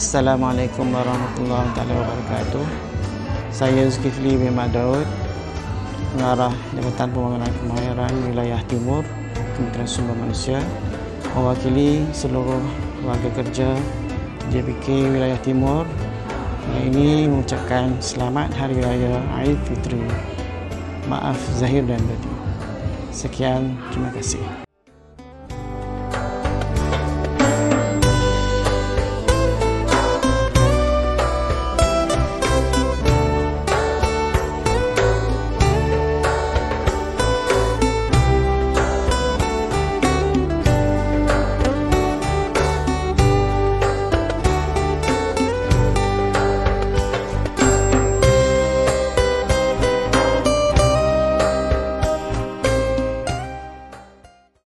Assalamualaikum warahmatullahi wabarakatuh. Saya Zulkifli Mimad Daud, pengarah Jabatan Pembangunan Kemahiran Wilayah Timur, Kementerian Sumber Manusia, mewakili seluruh warga kerja JPK Wilayah Timur. Hari ini mengucapkan selamat Hari Raya Aidilfitri. Maaf zahir dan batin. Sekian, terima kasih.